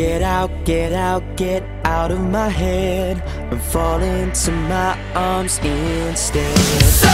Get out, get out, get out of my head. And fall into my arms instead.